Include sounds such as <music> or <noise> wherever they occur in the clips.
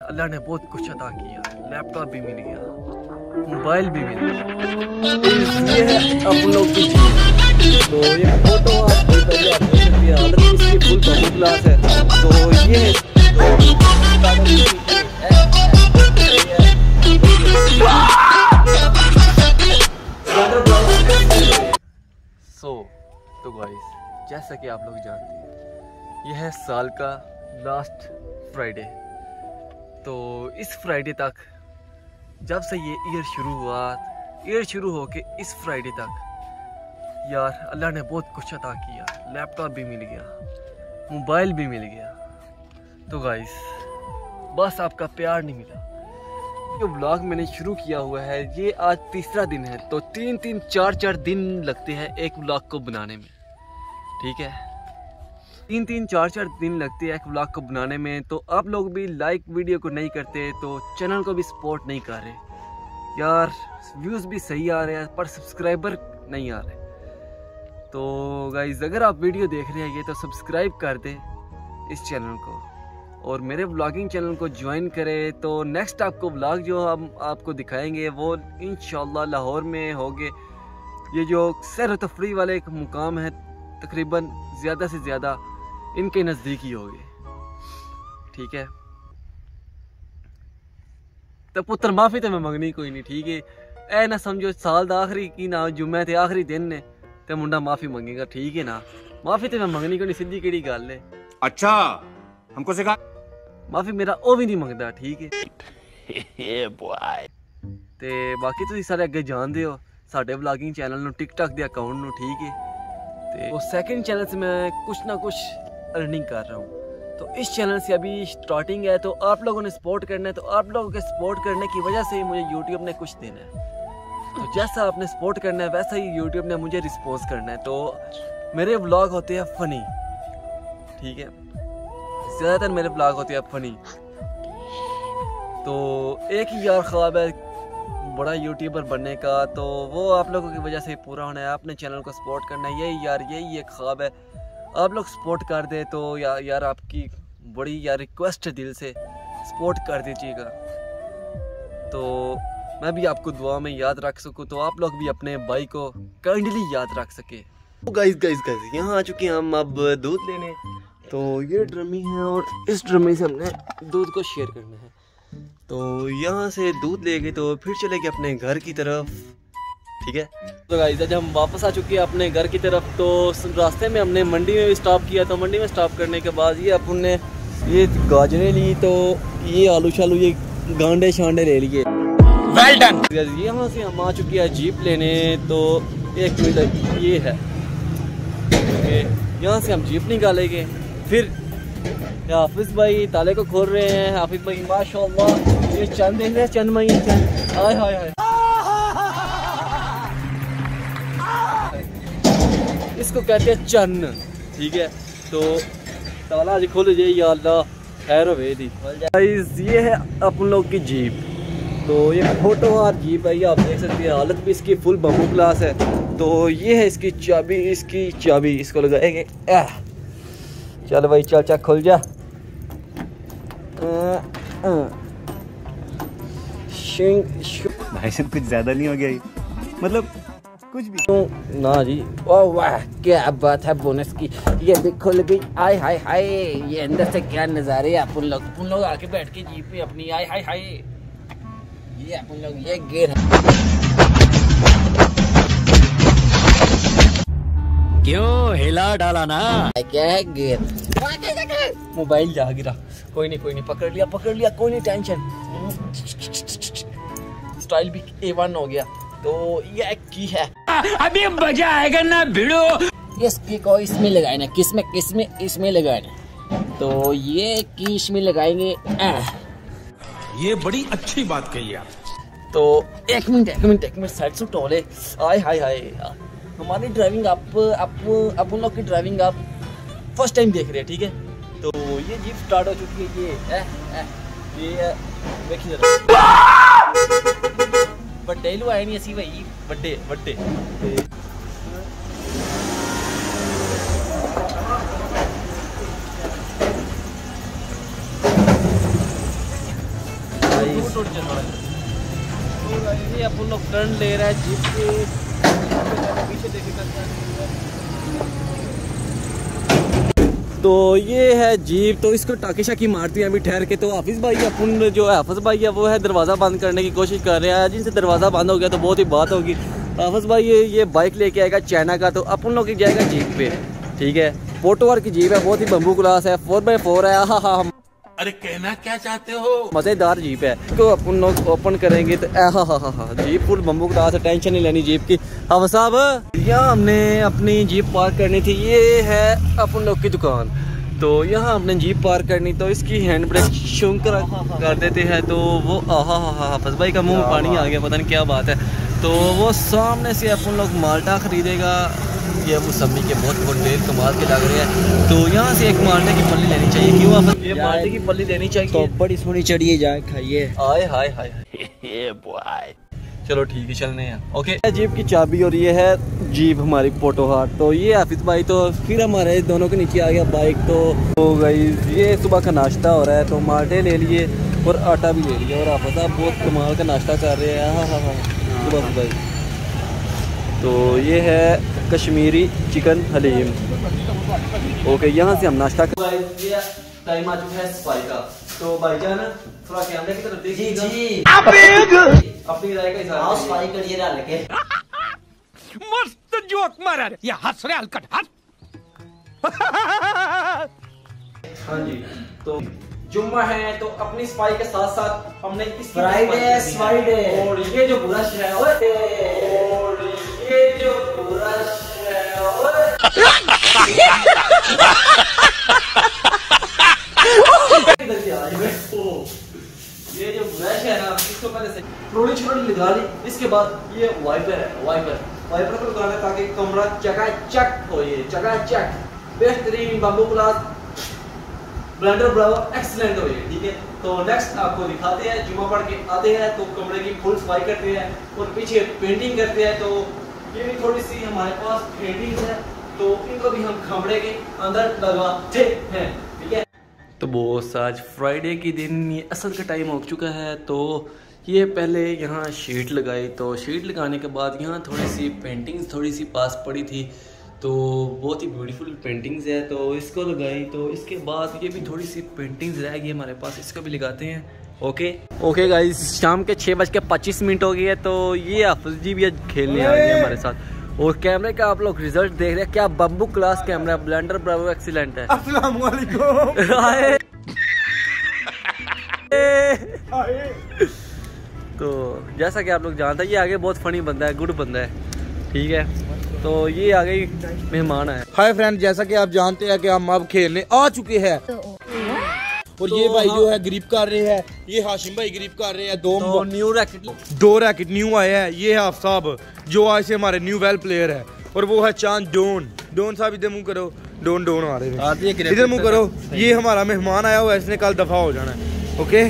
अल्लाह ने बहुत कुछ अदा किया लैपटॉप भी मिल गया मोबाइल भी मिल गया। तो ये फ़ोटो आप क्लास है तो ये सो तो गाइस जैसा कि आप लोग जानते हैं, यह है साल का लास्ट फ्राइडे तो इस फ्राइडे तक, जब से ये ईयर शुरू हुआ ईयर शुरू हो के इस फ्राइडे तक, यार, अल्लाह ने बहुत कुछ अता किया। लैपटॉप भी मिल गया, मोबाइल भी मिल गया। तो गाइस बस आपका प्यार नहीं मिला। जो ब्लॉग मैंने शुरू किया हुआ है, ये आज तीसरा दिन है तो तीन तीन चार चार दिन लगते हैं एक ब्लॉग को बनाने में। ठीक है? तीन तीन चार चार दिन लगते हैं एक ब्लॉग को बनाने में तो आप लोग भी लाइक वीडियो को नहीं करते तो चैनल को भी सपोर्ट नहीं कर रहे। यार व्यूज़ भी सही आ रहे हैं, पर सब्सक्राइबर नहीं आ रहे। तो गाइज़ अगर आप वीडियो देख रहे हैं ये तो सब्सक्राइब कर दें इस चैनल को। और मेरे ब्लॉगिंग चैनल को ज्वाइन करें तो नेक्स्ट आपको ब्लॉग जो हम आपको दिखाएँगे, वो इन लाहौर में होंगे। ये जो सैर तफरी वाले एक मुकाम है, तकरीबन ज़्यादा से ज़्यादा इनके नज़दीक ही होंगे ठीक है तो पुत्र माफ़ी तो मैं मंगनी कोई नहीं ठीक है ए ना समझो साल का आखिरी की ना जुम्मे थे आखिरी दिन ने तो मुंडा माफ़ी मंगेगा ठीक है ना माफ़ी तो मैं मंगनी कोई नहीं सीधी केड़ी गल है अच्छा हमको सिखा ਮਾਫੀ ਮੇਰਾ ਉਹ ਵੀ ਨਹੀਂ ਮੰਗਦਾ ਠੀਕ ਹੈ ਤੇ ਬਾਕੀ ਤੁਸੀਂ ਸਾਰੇ ਅੱਗੇ ਜਾਣਦੇ ਹੋ ਸਾਡੇ ਵਲੌਗਿੰਗ ਚੈਨਲ ਨੂੰ ਟਿਕਟੌਕ ਦੇ ਅਕਾਊਂਟ ਨੂੰ ठीक है तो वो सेकंड चैनल से मैं कुछ ना कुछ अर्निंग कर रहा हूँ। तो इस चैनल से अभी स्टार्टिंग है तो आप लोगों ने सपोर्ट करना है तो आप लोगों के सपोर्ट करने की वजह से ही मुझे यूट्यूब ने कुछ देना है। तो जैसा आपने सपोर्ट करना है, वैसा ही यूट्यूब ने मुझे रिस्पॉन्स करना है। तो मेरे व्लॉग होते हैं फ़नी ठीक है? ज़्यादातर मेरे ब्लॉग होते हैं फनी तो एक ही यार ख्वाब है बड़ा यूट्यूबर बनने का तो वो आप लोगों की वजह से पूरा होना है। आपने चैनल को सपोर्ट करना है, यही यार, यही एक ख्वाब है। आप लोग सपोर्ट कर दे तो या, यार आपकी बड़ी यार रिक्वेस्ट है दिल से सपोर्ट कर दीजिएगा। तो मैं भी आपको दुआ में याद रख सकूँ तो आप लोग भी अपने भाई को काइंडली याद रख सके। तो गाइस गाइस गाइस यहाँ आ चुके हैं हम अब दूध लेने। तो ये ड्रमी है और इस ड्रमी से हमने दूध को शेयर करना है। तो यहाँ से दूध लेके तो फिर चले गए अपने घर की तरफ़। ठीक है? तो गाइस आज हम वापस आ चुके हैं अपने घर की तरफ़। तो रास्ते में हमने मंडी में भी स्टॉप किया तो मंडी में स्टॉप करने के बाद ये अपन ने ये गाजरें ली तो ये आलू शालू ये गांडे शांडे ले लिए। वेल डन यहाँ से हम आ चुके हैं जीप लेने। तो एक मिनट ये है। यहाँ से हम जीप निकालेंगे। फिर हाफिज भाई ताले को खोल रहे हैं। हाफिज भाई माशाल्लाह। ये चंद देख रहे हैं चंद मई चंद। हाय हाय हाय इसको कहते हैं चन्न। ठीक है? तो ताला आज खोल जाइए या अल्लाह खैर हो दी ये है अपन लोग की जीप। तो ये फ़ोटो और जीप है, ये आप देख सकते हैं। हालत भी इसकी फुल बम्बू क्लास है। तो ये है इसकी चाबी इसकी चाबी। इसको लगाएँगे। चल भाई, चल चल, खुल जा। भाई साहब, कुछ ज़्यादा नहीं हो गया मतलब कुछ भी। ना जी। ओ वाह क्या बात है बोनस की। ये भी खुल गई आय हाय हाय। ये अंदर से क्या नज़ारे हैं अपन लोग। अपन लोग आके बैठ के जीप में अपनी आय हाय हाय। ये अपन लोग ये गेर क्यों हिला डाला ना? क्या है गेर? मोबाइल जा गिरा। कोई नहीं कोई नहीं पकड़ लिया पकड़ लिया कोई नहीं टेंशन। स्टाइल भी ए वन हो गया। तो ये की है। अभी मज़ा आएगा ना भिड़ो। इस की को इसमें लगाना किसमें किसमें इसमें लगाना तो ये की इसमें लगाएँगे ये बड़ी अच्छी बात कही आप। तो एक मिनट एक मिनट एक मिनट साइड से टोले आय हाय हाय। हमारी ड्राइविंग आप आप आप उन लोग की ड्राइविंग आप फ़र्स्ट टाइम देख रहे हैं ठीक है? तो ये जीप स्टार्ट हो चुकी है ये ए, ए, ये देखिए बड्डे लू आए नहीं असी भाई बड्डे बड्डे तो अपन लोग टर्न ले रहा है जीप के पीछे तो ये है जीप तो इसको टाकी शाकी मारती है, अभी ठहर के तो हाफिज भाई अपन जो है, हाफिज भाई है, वो है दरवाज़ा बंद करने की कोशिश कर रहे हैं। जिनसे दरवाज़ा बंद हो गया तो बहुत ही बात होगी। हाफिज भाई, ये ये बाइक लेके आएगा चाइना का तो अपन लोग जाएगा जीप पे। ठीक है? पोटोवर की जीप है, बहुत ही बम्बू क्लास है फोर बाई फोर है हाँ हाँ अरे कहना क्या चाहते हो? मज़ेदार जीप है। तो अपन लोग ओपन करेंगे तो हा हा हा हा जीप फुल बम्बू है टेंशन नहीं लेनी जीप की। हम साहब यहाँ हमने अपनी जीप पार्क करनी थी। ये है अपन लोग की दुकान। तो यहाँ हमने जीप पार्क करनी तो इसकी हैंड ब्रेक शुंक कर देते हैं। तो वो आहा हा हा हाफज भाई का मुँह में पानी आ गया पता नहीं क्या बात है। तो वो सामने से अपन लोग माल्टा खरीदेगा। ये मुसम्मी के बहुत बहुत ढेर कमाल के लग रहे हैं। तो यहाँ से एक माल्टे की पल्ली लेनी चाहिए। क्यों आप ये माल्टे की पल्ली लेनी चाहिए। तो बड़ी सोनी चढ़िए जाए खाइए। हाय हाय हाय। चलो ठीक है चलने हैं। ओके जीप की चाबी और ये है जीप हमारी पोटोहाट तो ये हाफिज भाई तो फिर हमारे दोनों के नीचे आ गया बाइक तो। हो गई ये सुबह का नाश्ता हो रहा है तो माल्टे ले लिए और आटा भी ले लिया और हाफिज साहब बहुत कमाल का नाश्ता कर रहे हैं। हाँ हाँ। हाँ। सुबह सुबह। तो ये है कश्मीरी चिकन हलीम। ओके यहाँ से हम नाश्ता कर टाइम आ चुका है सफ़ाई का। तो भाईजान थोड़ा कैमरे की तरफ़ देखिए जी अपनी राय का आओ सफ़ाई करिए रल के मस्त जोक मारा ये हंस रहे हलकट हंस। हाँ जी तो जुम्मा है तो अपनी सफ़ाई के साथ साथ हमने इस Friday। और ये जो ब्रश है ओए। और ये जो ब्रश है है। है ना इसको पहले से लगा ली इसके बाद ये वाइपर है वाइपर वाइपर को लगाना ताकि कमरा चकाचक हो ये चकाचक बेहतरीन बाबू क्लास ब्लेंडर ब्रावो एक्सीलेंट हो ये ठीक है तो नेक्स्ट आपको दिखाते हैं जुमा पढ़ के आते हैं तो कमरे की फुल सफ़ाई करते हैं और पीछे पेंटिंग करते हैं तो ये भी थोड़ी सी हमारे पास पेंटिंग है तो इनको भी हम खबड़े के अंदर लगाते है तो बोस आज फ्राइडे के दिन ये असल का टाइम हो चुका है तो ये पहले यहाँ शीट लगाई तो शीट लगाने के बाद यहाँ थोड़ी सी पेंटिंग्स थोड़ी सी पास पड़ी थी तो बहुत ही ब्यूटीफुल पेंटिंग्स है तो इसको लगाई तो इसके बाद ये भी थोड़ी सी पेंटिंग्स रह गई हमारे पास इसको भी लगाते हैं। ओके ओके गाइस शाम के छः बज के पच्चीस मिनट हो गई है तो ये हाफिज जी भी खेलने आ गए हैं हमारे साथ। और कैमरे का आप लोग रिज़ल्ट देख रहे हैं क्या bamboo class camera blender bravo excellent है। <laughs> तो जैसा कि आप लोग जानते हैं ये आगे बहुत फनी बंदा है गुड बंदा है। ठीक है? तो ये आगे मेहमान है हाय फ्रेंड जैसा कि आप जानते हैं कि हम अब खेलने आ चुके हैं। और ये भाई जो है। ग्रिप कर रहे हैं। ये हाशिम भाई ग्रिप कर रहे हैं। दो तो न्यू रैकेट दो रैकेट न्यू आए हैं। ये है आफ्ताब जो आज से हमारे न्यू वेल प्लेयर है। और वो है चाँद डोन। डोन साहब इधर मुँह करो। डोन डोन आ रहे हैं। इधर मुँह करो। ये हमारा मेहमान आया हुआ है इसने कल दफ़ा हो जाना है। ओके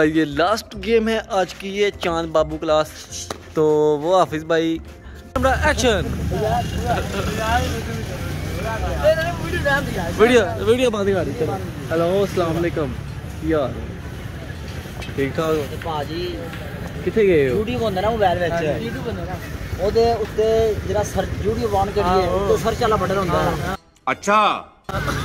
ये लास्ट गेम है आज की ये चांद बाबू क्लास तो वो हाफिज भाई एक्शन वीडियो वीडियो बंद कर दी चलो हेलो अस्सलाम वालेकुम यार ਠੀਕ ਠਾਕ ਤੇ ਭਾਜੀ ਕਿੱਥੇ ਗਏ ਹੋ YouTube ਹੁੰਦਾ ਨਾ ਮੋਬਾਈਲ ਵਿੱਚ ਉਹਦੇ ਉੱਤੇ ਜਿਹੜਾ ਸਰਚ YouTube ਔਨ ਕਰੀਏ ਉੱਤੇ ਸਰਚ ਵਾਲਾ ਬਟਨ ਹੁੰਦਾ ਹੈ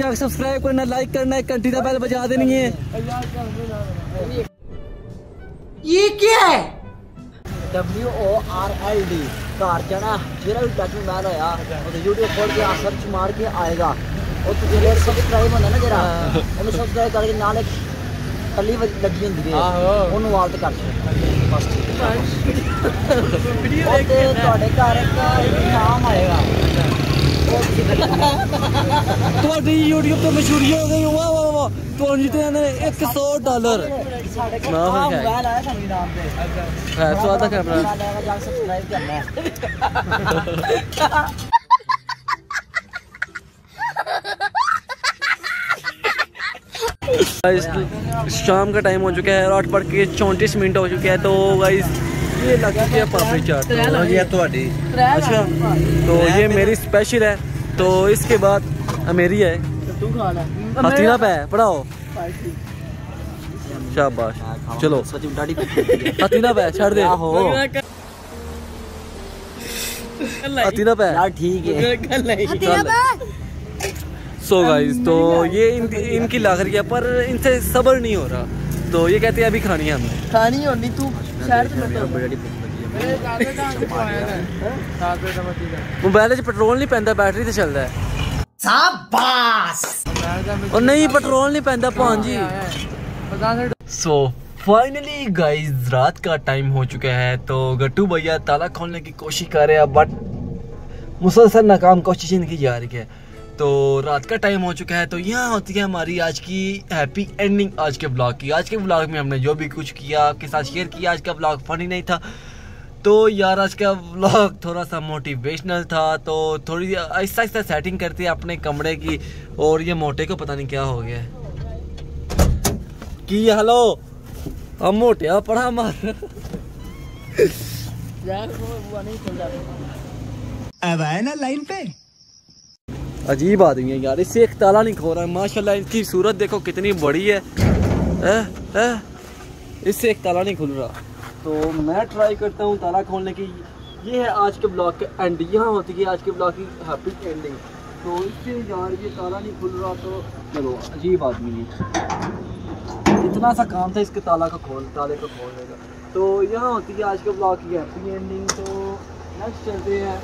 और सब्सक्राइब करना लाइक करना है का बैल बजा देनी है। ये क्या है? W O R L D घर जाना जेड़ा भी टच मैल होया यूट्यूब खोल के सर्च मार के आएगा। और तुझे सब्सक्राइब होंगे ना जेड़ा सब्सक्राइब करके नाल एक कली लगी होंगी है। हाँ, हाँ। कर बस ਵਾਲਟ ਕਰ ਬਸ ਠੀਕ ਹੈ ਉਹ ਤੇ ਤੁਹਾਡੇ ਘਰ ਇੱਕ ਨਾਮ ਆਏਗਾ ਉਹ ਤੁਸੀਂ ਤੁਹਾਡੀ YouTube ਤੇ ਮਸ਼ਹੂਰੀ ਹੋ ਗਈ ਵਾਹ ਵਾਹ ਵਾਹ ਤੁਹਾਨੂੰ ਜਿੱਤੇ ਨੇ 100 ਡਾਲਰ ਸਾਡੇ ਕੋਲ ਨਾ ਆਹ ਫਿਰ ਹੈ। ਮੋਬਾਈਲ ਆਇਆ ਸਾਨੂੰ ਇਨਾਮ ਤੇ ਹੈ ਸਵਾਦ ਦਾ ਕੈਮਰਾ ਨਾਲ ਲੈਗਾ ਜਾ ਸਬਸਕ੍ਰਾਈਬ ਕਰਨਾ शाम का टाइम हो चुका है और आठ के चौंतीस मिनट हो चुके हैं तो गाइस ये लग चुकी है पापड़ी चाट। ये थोड़ी अच्छा तो ये मेरी स्पेशल है तो इसके बाद मेरी है। हथीना पे पढ़ाओ। शाबाश। चलो। हथीना पे छड़ दे। अतीना पे यार ठीक है। सो गाइज़ तो ये इन, इनकी लाग रही है पर इनसे सबर नहीं हो रहा। तो ये कहते हैं अभी खानी है हमें। खानी होनी तू मोबाइल च पेट्रोल नहीं पैंदा बैटरी से चल रहा है और नहीं पेट्रोल नहीं पैंदा पान जी सो फाइनली गाइज़ रात का टाइम हो चुका है। तो गट्टू भैया ताला खोलने की कोशिश कर रहे हैं बट मुसलसल नाकाम कोशिश इनकी जा रही है। तो रात का टाइम हो चुका है तो यहाँ होती है हमारी आज की हैप्पी एंडिंग आज के ब्लॉग की। आज के ब्लॉग में हमने जो भी कुछ किया आपके साथ शेयर किया आज का ब्लॉग फनी नहीं था। तो यार आज का व्लॉग थोड़ा सा मोटिवेशनल था तो थोड़ी आहिस्ता आहिस्ता सेटिंग करते हैं अपने कमरे की और ये मोटे को पता नहीं क्या हो गया। कि हेलो हम मोटे पढ़ा मार अब आए ना लाइन पे? अजीब आदमी है यार इससे एक ताला नहीं खो रहा है, माशाल्लाह इसकी सूरत देखो कितनी बड़ी है। इससे एक ताला नहीं खुल रहा। तो मैं ट्राई करता हूँ ताला खोलने की। ये है आज के ब्लॉग का एंड यहाँ होती है आज के ब्लॉग की हैप्पी एंडिंग तो इससे यार ये ताला नहीं खुल रहा तो चलो, अजीब आदमी है। इतना सा काम था इसके ताला को खोल, ताले को खोलने का। तो यहाँ होती है आज के ब्लॉग की हैप्पी एंडिंग तो नेक्स्ट चलते हैं।